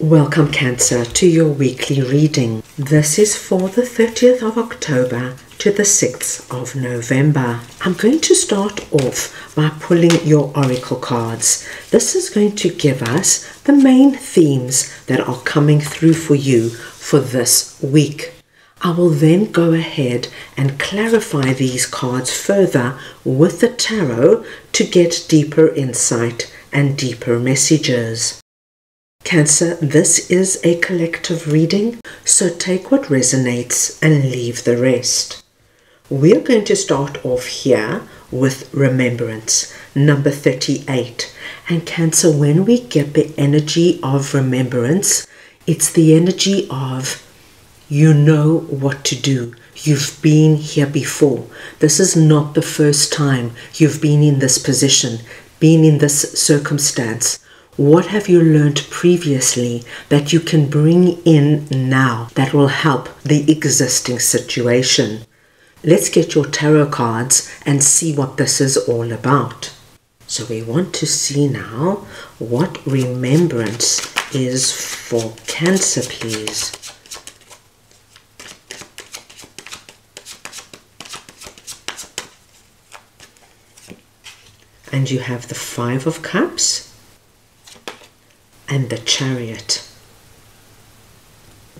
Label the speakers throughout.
Speaker 1: Welcome, Cancer, to your weekly reading. This is for the 30th of October to the 6th of November. I'm going to start off by pulling your oracle cards. This is going to give us the main themes that are coming through for you for this week. I will then go ahead and clarify these cards further with the tarot to get deeper insight and deeper messages. Cancer, this is a collective reading, so take what resonates and leave the rest. We're going to start off here with remembrance, number 38. And Cancer, when we get the energy of remembrance, it's the energy of you know what to do. You've been here before. This is not the first time you've been in this position, been in this circumstance. What have you learned previously that you can bring in now that will help the existing situation? Let's get your tarot cards and see what this is all about. So we want to see now what remembrance is for Cancer, please. And you have the Five of Cups and the chariot.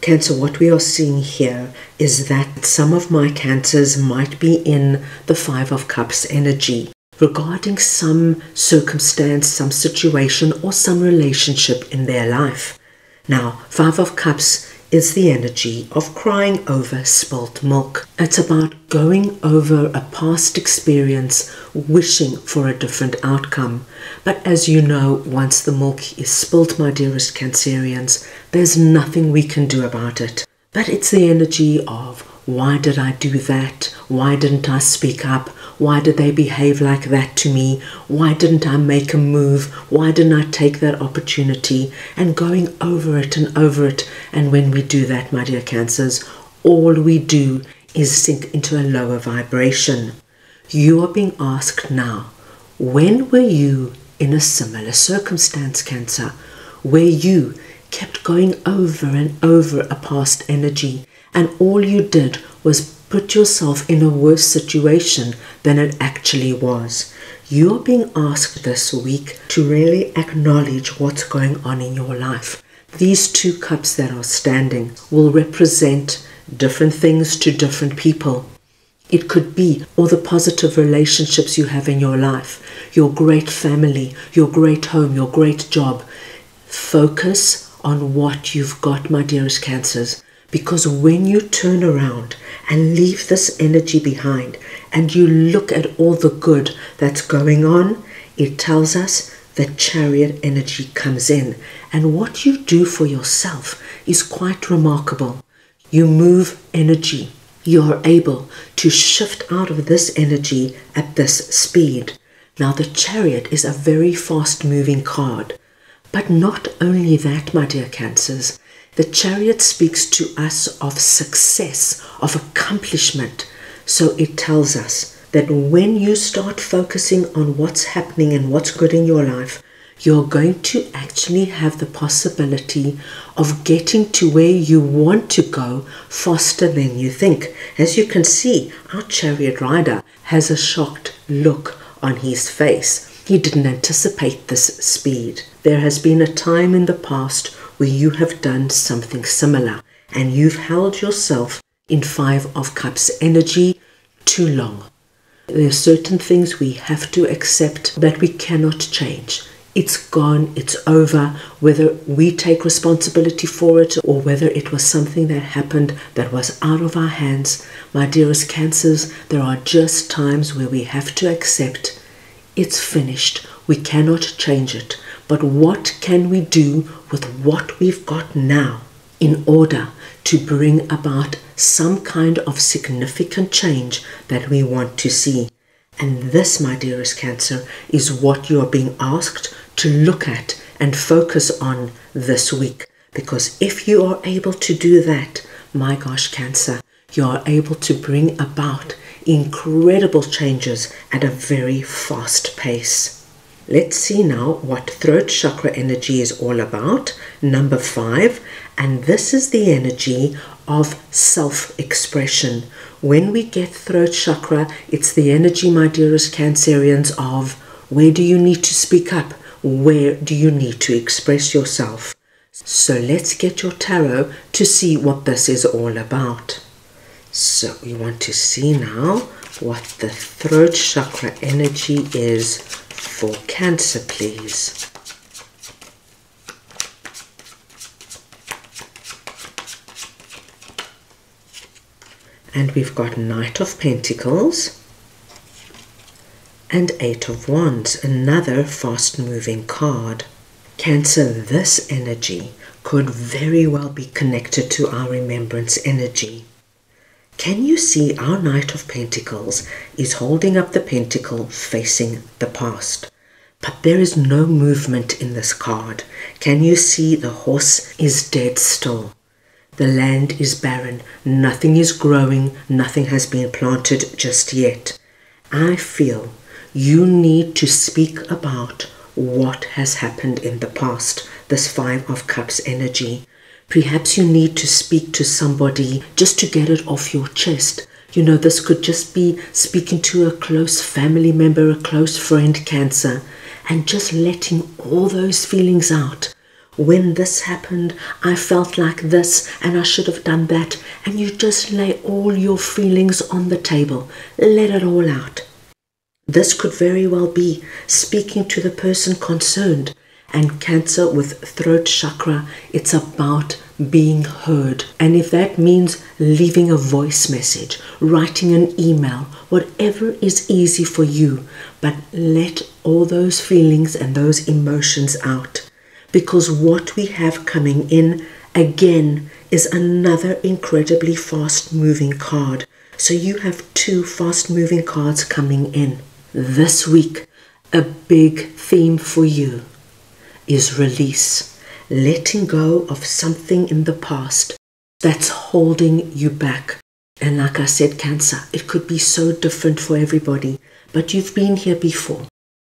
Speaker 1: Cancer, what we are seeing here is that some of my cancers might be in the Five of Cups energy regarding some circumstance, some situation, or some relationship in their life. Now, Five of Cups is the energy of crying over spilt milk. It's about going over a past experience, wishing for a different outcome. But as you know, once the milk is spilt, my dearest Cancerians, there's nothing we can do about it. But it's the energy of why did I do that? Why didn't I speak up? Why did they behave like that to me? Why didn't I make a move? Why didn't I take that opportunity? And going over it and over it. And when we do that, my dear Cancers, all we do is sink into a lower vibration. You are being asked now, when were you in a similar circumstance, Cancer, where you kept going over and over a past energy and all you did was put yourself in a worse situation than it actually was. You are being asked this week to really acknowledge what's going on in your life. These two cups that are standing will represent different things to different people. It could be all the positive relationships you have in your life, your great family, your great home, your great job. Focus on what you've got, my dearest cancers. Because when you turn around and leave this energy behind and you look at all the good that's going on, it tells us that chariot energy comes in. And what you do for yourself is quite remarkable. You move energy. You are able to shift out of this energy at this speed. Now, the chariot is a very fast moving card. But not only that, my dear Cancers, the chariot speaks to us of success, of accomplishment. So it tells us that when you start focusing on what's happening and what's good in your life, you're going to actually have the possibility of getting to where you want to go faster than you think. As you can see, our chariot rider has a shocked look on his face. He didn't anticipate this speed. There has been a time in the past where you have done something similar and you've held yourself in Five of Cups energy too long. There are certain things we have to accept that we cannot change. It's gone, it's over, whether we take responsibility for it or whether it was something that happened that was out of our hands. My dearest cancers, there are just times where we have to accept it's finished. We cannot change it. But what can we do with what we've got now in order to bring about some kind of significant change that we want to see? And this, my dearest Cancer, is what you are being asked to look at and focus on this week. Because if you are able to do that, my gosh, Cancer, you are able to bring about incredible changes at a very fast pace. Let's see now what throat chakra energy is all about. Number five, and this is the energy of self expression. When we get throat chakra, it's the energy, my dearest Cancerians, of where do you need to speak up? Where do you need to express yourself? So let's get your tarot to see what this is all about. So we want to see now what the throat chakra energy is for Cancer, please. And we've got Knight of Pentacles and Eight of Wands, another fast moving card. Cancer, this energy could very well be connected to our remembrance energy. Can you see our Knight of Pentacles is holding up the pentacle facing the past? But there is no movement in this card. Can you see the horse is dead still? The land is barren. Nothing is growing. Nothing has been planted just yet. I feel you need to speak about what has happened in the past, this Five of Cups energy. Perhaps you need to speak to somebody just to get it off your chest. You know, this could just be speaking to a close family member, a close friend, Cancer, and just letting all those feelings out. When this happened, I felt like this and I should have done that. And you just lay all your feelings on the table. Let it all out. This could very well be speaking to the person concerned and Cancer with throat chakra, it's about being heard. And if that means leaving a voice message, writing an email, whatever is easy for you, but let all those feelings and those emotions out. Because what we have coming in again is another incredibly fast moving card. So you have two fast moving cards coming in. This week, a big theme for you is release, letting go of something in the past that's holding you back. And like I said, Cancer, it could be so different for everybody, but you've been here before.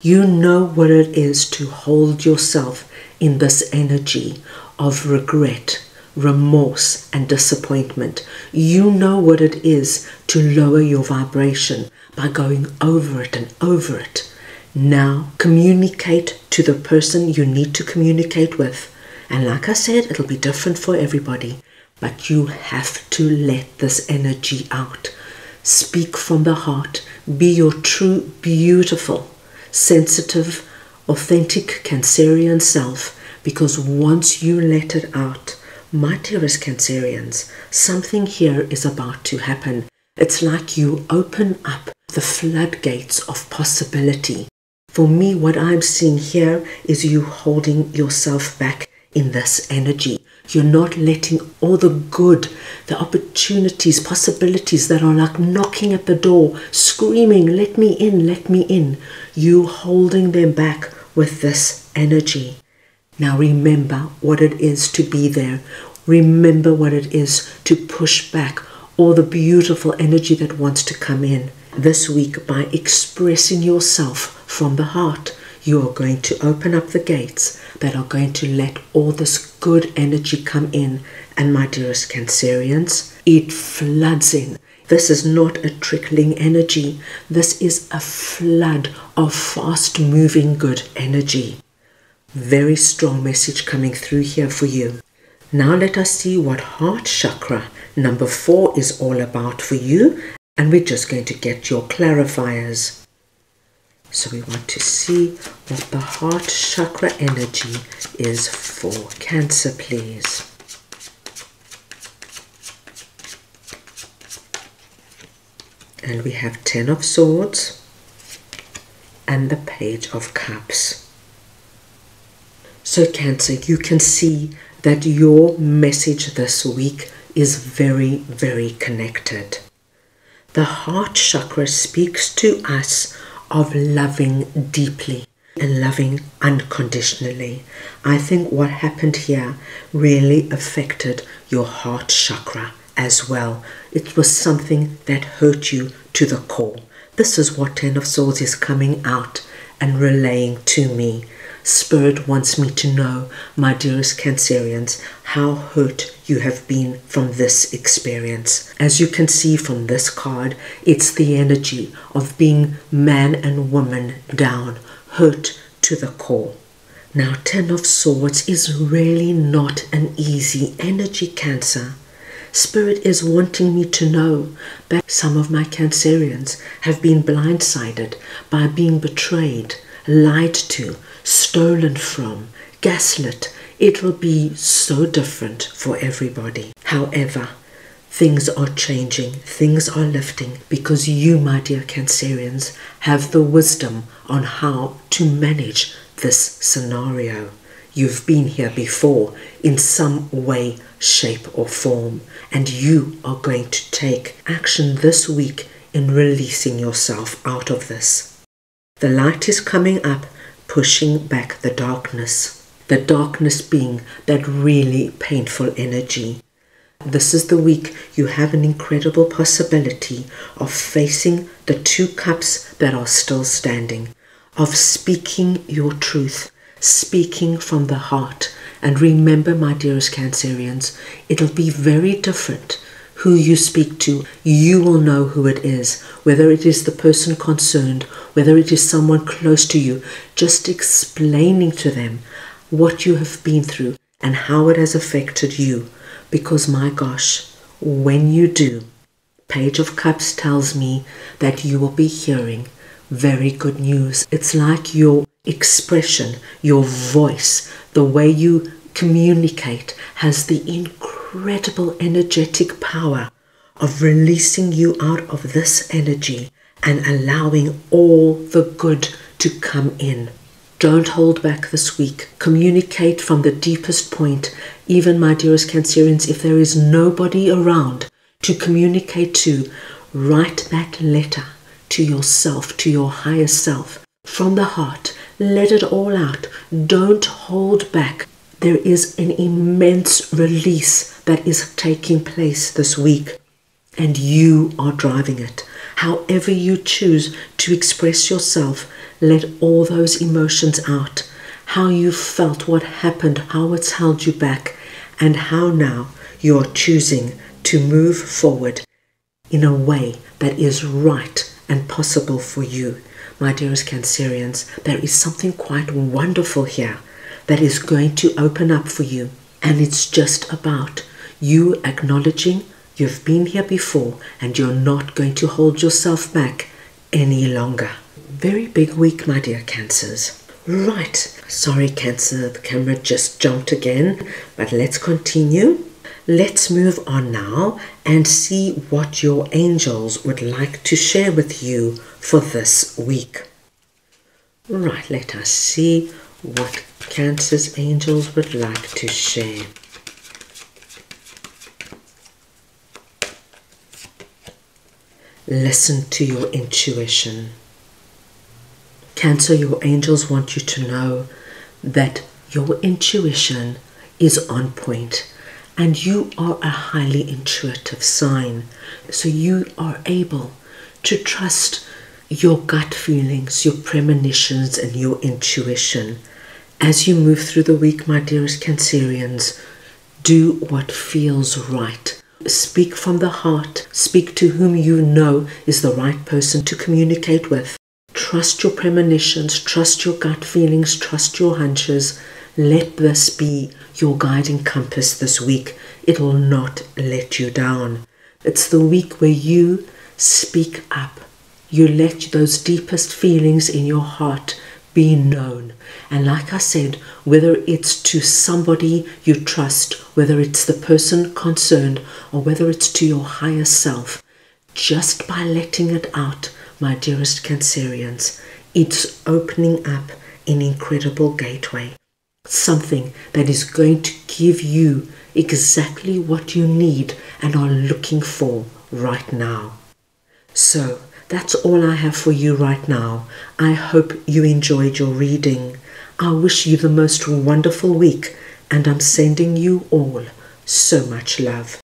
Speaker 1: You know what it is to hold yourself in this energy of regret, remorse, and disappointment. You know what it is to lower your vibration by going over it and over it. Now communicate to the person you need to communicate with. And like I said, it'll be different for everybody. But you have to let this energy out. Speak from the heart. Be your true, beautiful, sensitive, authentic Cancerian self. Because once you let it out, my dearest Cancerians, something here is about to happen. It's like you open up the floodgates of possibility for me, what I'm seeing here is you holding yourself back in this energy. You're not letting all the good, the opportunities, possibilities that are like knocking at the door, screaming, let me in, let me in. You holding them back with this energy. Now remember what it is to be there. Remember what it is to push back all the beautiful energy that wants to come in this week by expressing yourself from the heart. You are going to open up the gates that are going to let all this good energy come in. And my dearest Cancerians, it floods in. This is not a trickling energy. This is a flood of fast moving good energy. Very strong message coming through here for you. Now let us see what heart chakra number four is all about for you and we're just going to get your clarifiers. So we want to see what the heart chakra energy is for Cancer, please. And we have Ten of Swords and the Page of Cups. So Cancer, you can see that your message this week is very, very connected. The heart chakra speaks to us of loving deeply and loving unconditionally. I think what happened here really affected your heart chakra as well. It was something that hurt you to the core. This is what Ten of Swords is coming out and relaying to me. Spirit wants me to know, my dearest Cancerians, how hurt you have been from this experience. As you can see from this card, it's the energy of being man and woman down, hurt to the core. Now, Ten of Swords is really not an easy energy, Cancer. Spirit is wanting me to know that some of my Cancerians have been blindsided by being betrayed, lied to, stolen from, gaslit. It will be so different for everybody. However, things are changing, things are lifting because you, my dear Cancerians, have the wisdom on how to manage this scenario. You've been here before in some way, shape, or form, and you are going to take action this week in releasing yourself out of this. The light is coming up, pushing back the darkness. The darkness being that really painful energy. This is the week you have an incredible possibility of facing the two cups that are still standing, of speaking your truth speaking from the heart. And remember, my dearest Cancerians, it'll be very different who you speak to. You will know who it is, whether it is the person concerned, whether it is someone close to you, just explaining to them what you have been through and how it has affected you. Because, my gosh, when you do, Page of Cups tells me that you will be hearing very good news. It's like your expression, your voice, the way you communicate has the incredible energetic power of releasing you out of this energy and allowing all the good to come in. Don't hold back this week. Communicate from the deepest point. Even, my dearest Cancerians, if there is nobody around to communicate to, write that letter to yourself, to your higher self, from the heart. Let it all out. Don't hold back. There is an immense release that is taking place this week, and you are driving it. However, you choose to express yourself, let all those emotions out. How you felt, what happened, how it's held you back, and how now you are choosing to move forward in a way that is right and possible for you. My dearest Cancerians, there is something quite wonderful here that is going to open up for you. And it's just about you acknowledging you've been here before and you're not going to hold yourself back any longer. Very big week, my dear Cancers. Right, sorry, Cancer, the camera just jumped again, but let's continue. Let's move on now and see what your angels would like to share with you for this week. Right, let us see what Cancer's angels would like to share. Listen to your intuition. Cancer, your angels want you to know that your intuition is on point and you are a highly intuitive sign. So you are able to trust your gut feelings, your premonitions, and your intuition. As you move through the week, my dearest Cancerians, do what feels right. Speak from the heart. Speak to whom you know is the right person to communicate with. Trust your premonitions, trust your gut feelings, trust your hunches. Let this be your guiding compass this week. It will not let you down. It's the week where you speak up. You let those deepest feelings in your heart be known. And like I said, whether it's to somebody you trust, whether it's the person concerned, or whether it's to your higher self, just by letting it out, my dearest Cancerians, it's opening up an incredible gateway something that is going to give you exactly what you need and are looking for right now. So, that's all I have for you right now. I hope you enjoyed your reading. I wish you the most wonderful week, and I'm sending you all so much love.